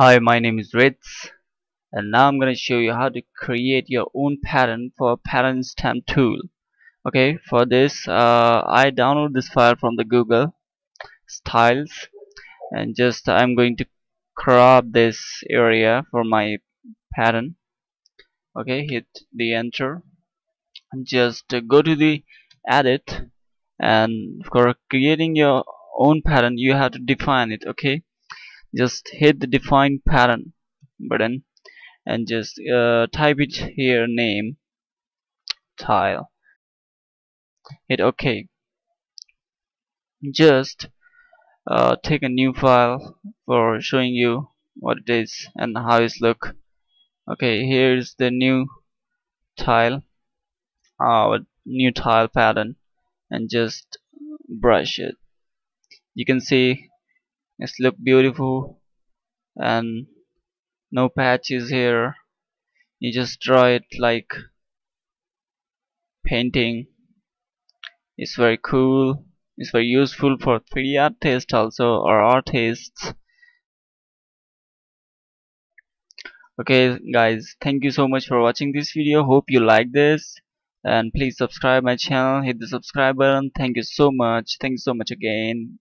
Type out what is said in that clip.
Hi, my name is Ritz and now I'm gonna show you how to create your own pattern for pattern stamp tool. Okay, for this uh, I download this file from the Google styles and just I'm going to crop this area for my pattern. Okay, hit the enter and just go to the edit and for creating your own pattern you have to define it okay just hit the define pattern button and just uh, type it here name tile. Hit ok. Just uh, take a new file for showing you what it is and how it look. Okay here's the new tile our new tile pattern and just brush it. You can see it's look beautiful. And no patches here. You just draw it like painting. It's very cool. It's very useful for 3D artists also or artists. Okay guys thank you so much for watching this video. Hope you like this. And please subscribe my channel. Hit the subscribe button. Thank you so much. Thank you so much again